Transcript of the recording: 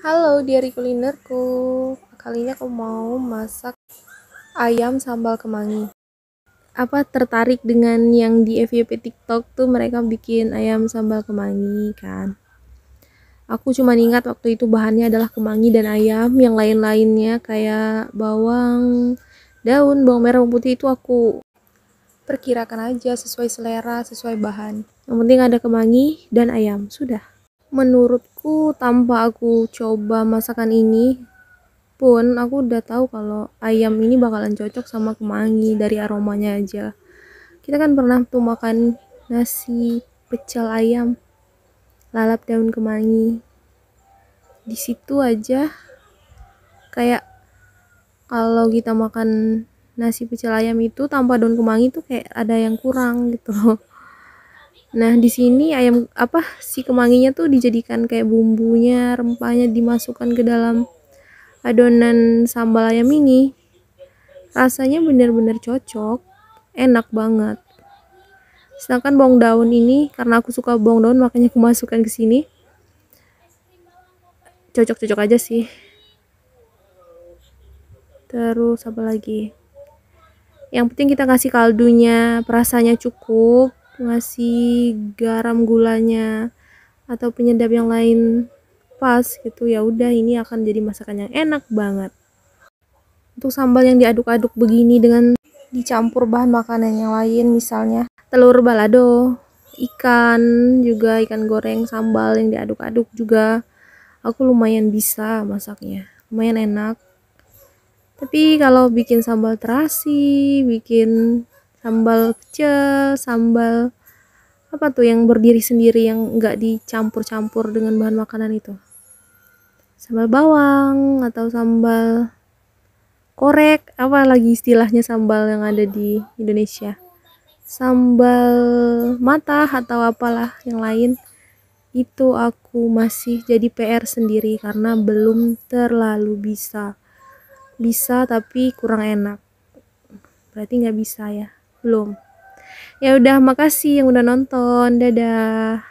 Halo dari kulinerku. Kali ini aku mau masak ayam sambal kemangi. Apa tertarik dengan yang di FYP TikTok tuh mereka bikin ayam sambal kemangi kan? Aku cuma ingat waktu itu bahannya adalah kemangi dan ayam Yang lain-lainnya kayak bawang, daun, bawang merah, bawang putih itu aku perkirakan aja sesuai selera, sesuai bahan. Yang penting ada kemangi dan ayam, sudah menurutku tanpa aku coba masakan ini pun aku udah tahu kalau ayam ini bakalan cocok sama kemangi dari aromanya aja. Kita kan pernah tuh makan nasi pecel ayam lalap daun kemangi. Di situ aja kayak kalau kita makan nasi pecel ayam itu tanpa daun kemangi tuh kayak ada yang kurang gitu loh Nah, di sini ayam apa si kemanginya tuh dijadikan kayak bumbunya, rempahnya dimasukkan ke dalam adonan sambal ayam ini. Rasanya bener-bener cocok, enak banget. Sedangkan bawang daun ini karena aku suka bawang daun makanya aku masukkan ke sini. Cocok-cocok aja sih. Terus apa lagi? Yang penting kita kasih kaldunya, perasanya cukup ngasih garam gulanya atau penyedap yang lain pas gitu ya udah ini akan jadi masakan yang enak banget. Untuk sambal yang diaduk-aduk begini dengan dicampur bahan makanan yang lain misalnya telur balado ikan juga ikan goreng sambal yang diaduk-aduk juga aku lumayan bisa masaknya lumayan enak. Tapi kalau bikin sambal terasi bikin sambal pecel sambal apa tuh yang berdiri sendiri yang enggak dicampur-campur dengan bahan makanan itu? Sambal bawang atau sambal korek apa lagi istilahnya sambal yang ada di Indonesia? Sambal mata atau apalah yang lain itu aku masih jadi PR sendiri karena belum terlalu bisa. Bisa tapi kurang enak. Berarti nggak bisa ya belum. Ya udah makasih yang udah nonton. Dadah